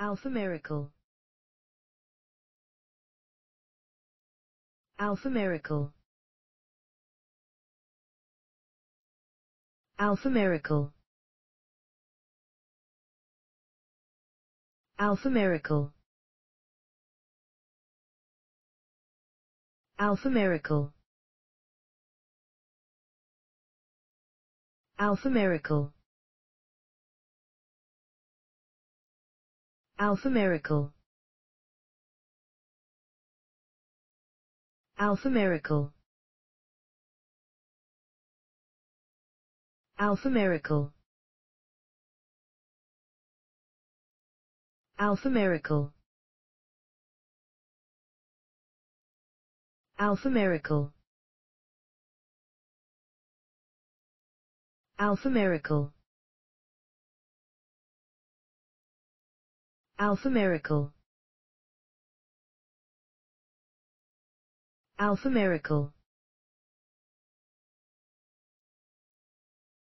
alphamerical. Alphamerical. Alphamerical. Alphamerical. Alphamerical. Alphamerical. alphamerical. Alphamerical. Alphamerical. Alphamerical. Alphamerical. Alphamerical. alphamerical alphamerical